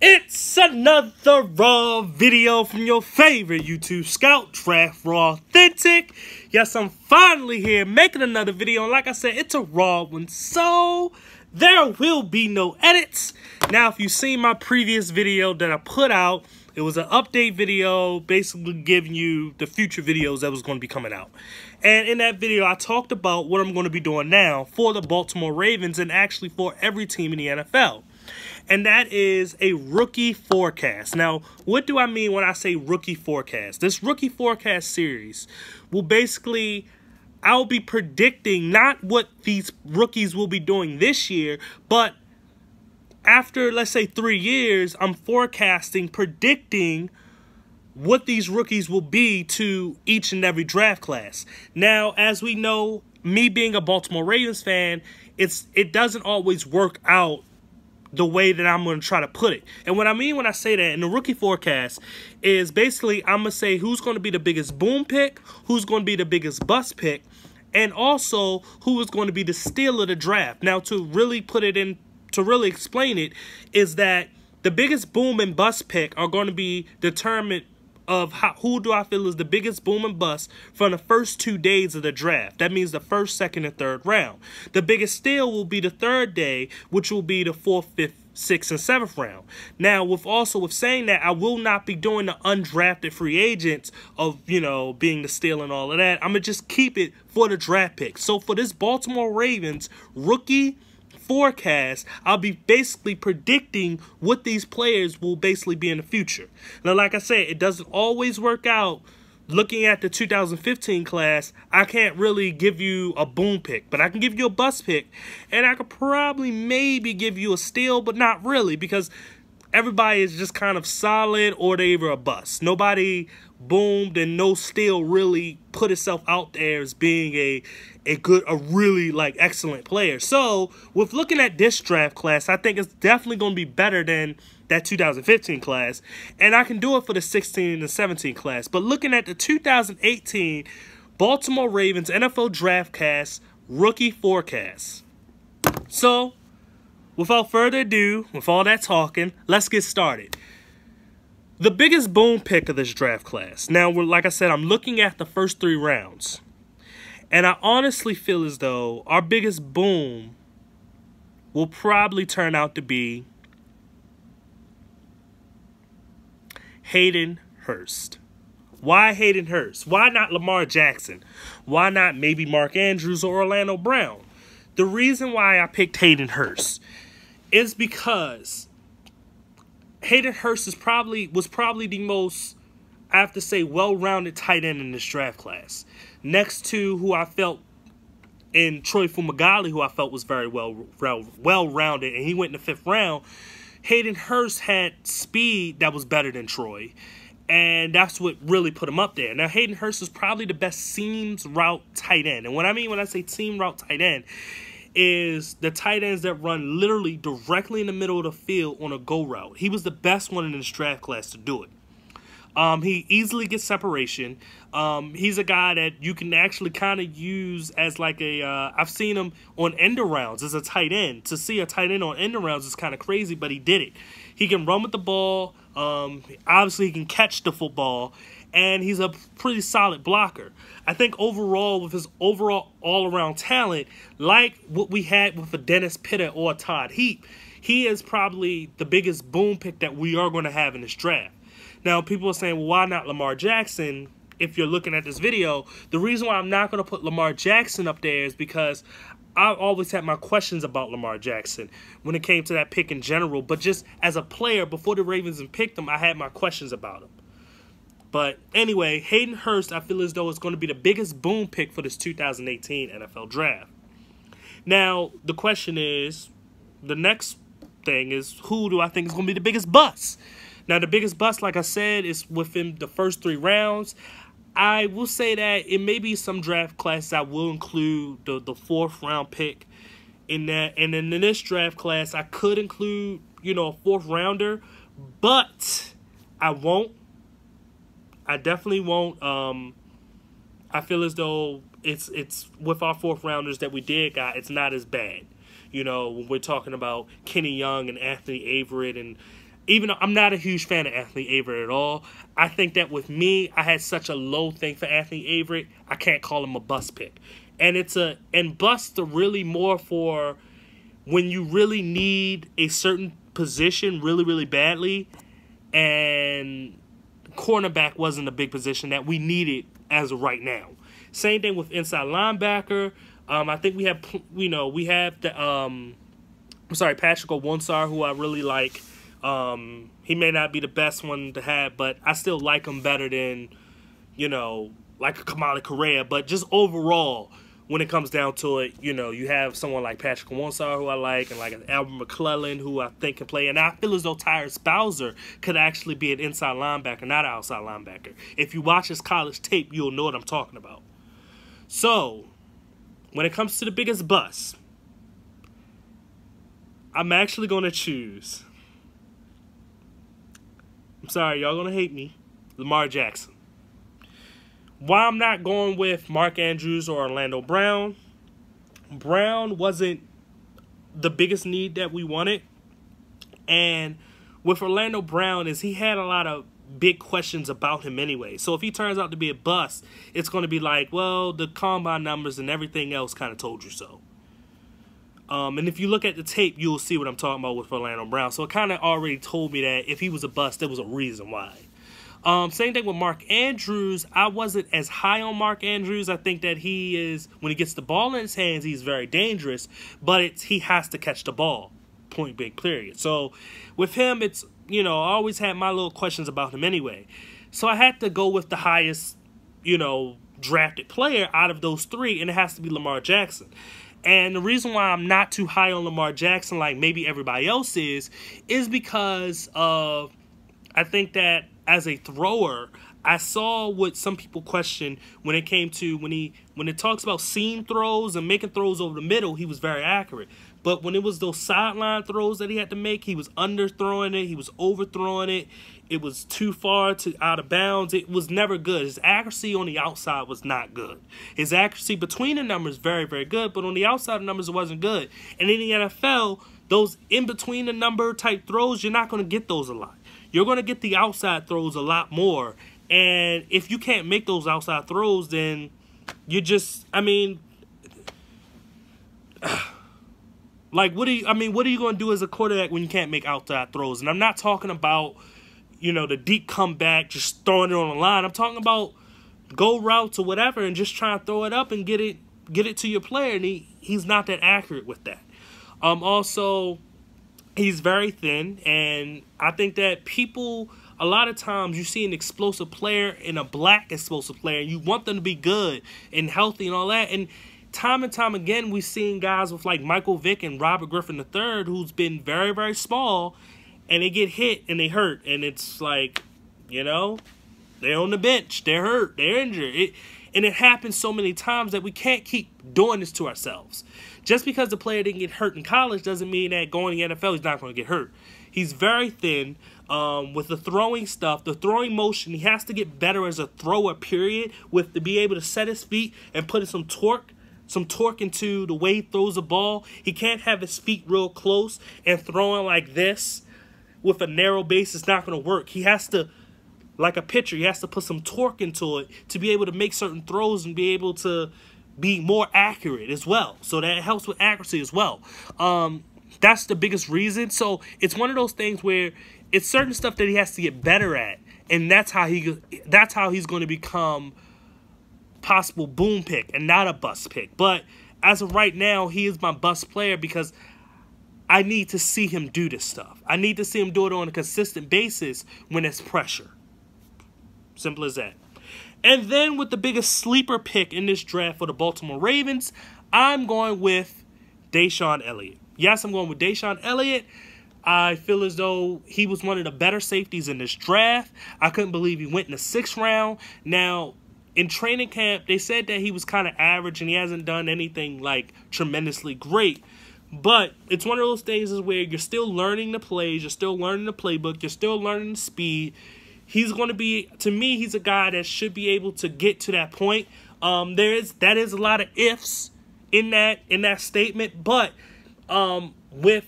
It's another raw video from your favorite YouTube scout, Draftrawthentic. Yes, I'm finally here making another video, and like I said, it's a raw one, so there will be no edits. Now, if you've seen my previous video that I put out, it was an update video, basically giving you the future videos that was going to be coming out. And in that video, I talked about what I'm going to be doing now for the Baltimore Ravens and actually for every team in the NFL and that is a rookie forecast. Now, what do I mean when I say rookie forecast? This rookie forecast series will basically I'll be predicting not what these rookies will be doing this year, but after let's say 3 years, I'm forecasting, predicting what these rookies will be to each and every draft class. Now, as we know, me being a Baltimore Ravens fan, it's it doesn't always work out the way that I'm going to try to put it. And what I mean when I say that in the rookie forecast is basically I'm going to say who's going to be the biggest boom pick, who's going to be the biggest bust pick, and also who is going to be the steal of the draft. Now, to really put it in, to really explain it, is that the biggest boom and bust pick are going to be determined of how, who do I feel is the biggest boom and bust from the first two days of the draft. That means the first, second, and third round. The biggest steal will be the third day, which will be the fourth, fifth, sixth, and seventh round. Now, with also with saying that, I will not be doing the undrafted free agents of you know being the steal and all of that. I'm gonna just keep it for the draft pick. So for this Baltimore Ravens rookie forecast, I'll be basically predicting what these players will basically be in the future. Now, like I said, it doesn't always work out. Looking at the 2015 class, I can't really give you a boom pick, but I can give you a bust pick, and I could probably maybe give you a steal, but not really because everybody is just kind of solid or they were a bust. Nobody boomed and no still really put itself out there as being a a good a really like excellent player. So with looking at this draft class, I think it's definitely going to be better than that 2015 class, and I can do it for the 16 and the 17 class. But looking at the 2018 Baltimore Ravens NFL Draft Cast rookie forecast. So, without further ado, with all that talking, let's get started the biggest boom pick of this draft class. Now, like I said, I'm looking at the first three rounds. And I honestly feel as though our biggest boom will probably turn out to be Hayden Hurst. Why Hayden Hurst? Why not Lamar Jackson? Why not maybe Mark Andrews or Orlando Brown? The reason why I picked Hayden Hurst is because Hayden Hurst is probably was probably the most I have to say well-rounded tight end in this draft class. Next to who I felt in Troy Fumagalli, who I felt was very well well rounded, and he went in the fifth round. Hayden Hurst had speed that was better than Troy, and that's what really put him up there. Now Hayden Hurst is probably the best seams route tight end, and what I mean when I say seam route tight end is the tight ends that run literally directly in the middle of the field on a go route. He was the best one in this draft class to do it. Um, he easily gets separation. Um, he's a guy that you can actually kind of use as like a. have uh, seen him on end rounds as a tight end. To see a tight end on end rounds is kind of crazy, but he did it. He can run with the ball. Um, obviously, he can catch the football, and he's a pretty solid blocker. I think overall, with his overall all around talent, like what we had with a Dennis Pitta or Todd Heap, he is probably the biggest boom pick that we are going to have in this draft. Now, people are saying, well, why not Lamar Jackson? If you're looking at this video, the reason why I'm not going to put Lamar Jackson up there is because I always had my questions about Lamar Jackson when it came to that pick in general. But just as a player, before the Ravens picked him, I had my questions about him. But anyway, Hayden Hurst, I feel as though is going to be the biggest boom pick for this 2018 NFL draft. Now, the question is the next thing is who do I think is going to be the biggest bust? Now, the biggest bust, like I said, is within the first three rounds. I will say that it may be some draft classes I will include the, the fourth round pick in that. And then in this draft class, I could include, you know, a fourth rounder, but I won't I definitely won't. Um, I feel as though it's it's with our fourth rounders that we did got, it's not as bad. You know, when we're talking about Kenny Young and Anthony Averett and even though I'm not a huge fan of Anthony Averett at all, I think that with me, I had such a low thing for Anthony Averett, I can't call him a bust pick. And it's a and busts are really more for when you really need a certain position really, really badly, and cornerback wasn't a big position that we needed as of right now. Same thing with inside linebacker. Um, I think we have, you know, we have the, um, I'm sorry, Patrick Onwuasor, who I really like. Um, he may not be the best one to have, but I still like him better than, you know, like a Kamalei Correa. But just overall, when it comes down to it, you know, you have someone like Patrick Onwuasor, who I like, and like an Albert McClellan, who I think can play. And I feel as though Tyus Bowser could actually be an inside linebacker, not an outside linebacker. If you watch his college tape, you'll know what I'm talking about. So, when it comes to the biggest bust, I'm actually going to choose. I'm sorry, y'all going to hate me. Lamar Jackson. Why I'm not going with Mark Andrews or Orlando Brown, Brown wasn't the biggest need that we wanted. And with Orlando Brown is he had a lot of big questions about him anyway. So if he turns out to be a bust, it's going to be like, well, the combine numbers and everything else kind of told you so. Um, and if you look at the tape, you'll see what I'm talking about with Orlando Brown. So it kind of already told me that if he was a bust, there was a reason why. Um, same thing with Mark Andrews. I wasn't as high on Mark Andrews. I think that he is, when he gets the ball in his hands, he's very dangerous, but it's, he has to catch the ball, point blank, period. So with him, it's you know, I always had my little questions about him anyway. So I had to go with the highest, you know, drafted player out of those three, and it has to be Lamar Jackson. And the reason why I'm not too high on Lamar Jackson, like maybe everybody else is, is because of I think that as a thrower, I saw what some people question when it came to when he when it talks about seam throws and making throws over the middle, he was very accurate. But when it was those sideline throws that he had to make, he was underthrowing it, he was overthrowing it. It was too far to out of bounds. It was never good. His accuracy on the outside was not good. His accuracy between the numbers very very good, but on the outside numbers it wasn't good. And in the NFL, those in between the number type throws, you're not going to get those a lot. You're going to get the outside throws a lot more. And if you can't make those outside throws, then you just I mean Like, what are you? I mean, what are you going to do as a quarterback when you can't make outside throws? And I'm not talking about, you know, the deep comeback, just throwing it on the line. I'm talking about go routes or whatever, and just try to throw it up and get it, get it to your player. And he he's not that accurate with that. Um, also, he's very thin, and I think that people. A lot of times you see an explosive player and a black explosive player, and you want them to be good and healthy and all that. And time and time again, we've seen guys with like Michael Vick and Robert Griffin III who's been very, very small and they get hit and they hurt. And it's like, you know, they're on the bench, they're hurt, they're injured. It, and it happens so many times that we can't keep doing this to ourselves. Just because the player didn't get hurt in college doesn't mean that going to the NFL he's not going to get hurt. He's very thin um, with the throwing stuff, the throwing motion. He has to get better as a thrower, period, with to be able to set his feet and put in some torque some torque into the way he throws the ball. He can't have his feet real close and throwing like this with a narrow base. It's not going to work. He has to, like a pitcher, he has to put some torque into it to be able to make certain throws and be able to be more accurate as well. So that helps with accuracy as well. Um, that's the biggest reason. So it's one of those things where it's certain stuff that he has to get better at, and that's how he that's how he's going to become possible boom pick and not a bust pick. But as of right now, he is my bust player because I need to see him do this stuff. I need to see him do it on a consistent basis when it's pressure. Simple as that. And then with the biggest sleeper pick in this draft for the Baltimore Ravens, I'm going with DeShon Elliott. Yes, I'm going with DeShon Elliott. I feel as though he was one of the better safeties in this draft. I couldn't believe he went in the sixth round. Now, in training camp, they said that he was kind of average and he hasn't done anything like tremendously great. But it's one of those things where you're still learning the plays, you're still learning the playbook, you're still learning the speed. He's going to be, to me, he's a guy that should be able to get to that point. Um, there is that is a lot of ifs in that in that statement, but um, with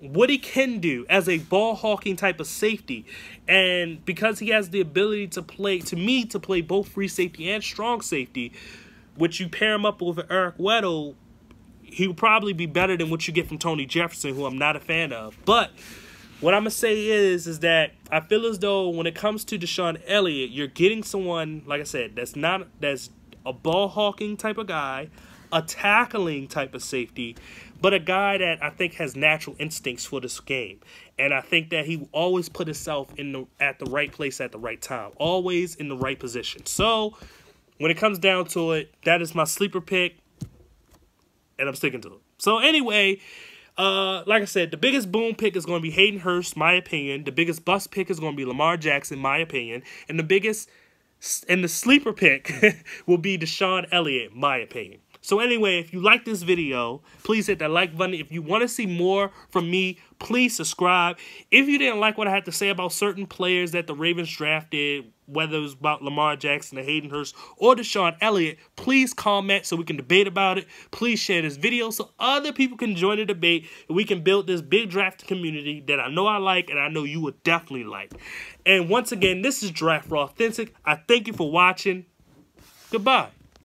what he can do as a ball hawking type of safety. And because he has the ability to play, to me, to play both free safety and strong safety, which you pair him up with Eric Weddle, he will probably be better than what you get from Tony Jefferson, who I'm not a fan of. But what I'm gonna say is, is that I feel as though when it comes to DeShon Elliott, you're getting someone, like I said, that's not that's a ball hawking type of guy, a tackling type of safety, but a guy that I think has natural instincts for this game. And I think that he always put himself in the at the right place at the right time, always in the right position. So when it comes down to it, that is my sleeper pick, and I'm sticking to it. So anyway, uh, like I said, the biggest boom pick is going to be Hayden Hurst, my opinion. The biggest bust pick is going to be Lamar Jackson, my opinion, and the biggest and the sleeper pick will be DeShon Elliott, my opinion. So anyway, if you like this video, please hit that like button. If you want to see more from me, please subscribe. If you didn't like what I had to say about certain players that the Ravens drafted, whether it was about Lamar Jackson or Hayden Hurst or DeShon Elliott, please comment so we can debate about it. Please share this video so other people can join the debate and we can build this big draft community that I know I like and I know you would definitely like. And once again, this is Draftrawthentic. I thank you for watching. Goodbye.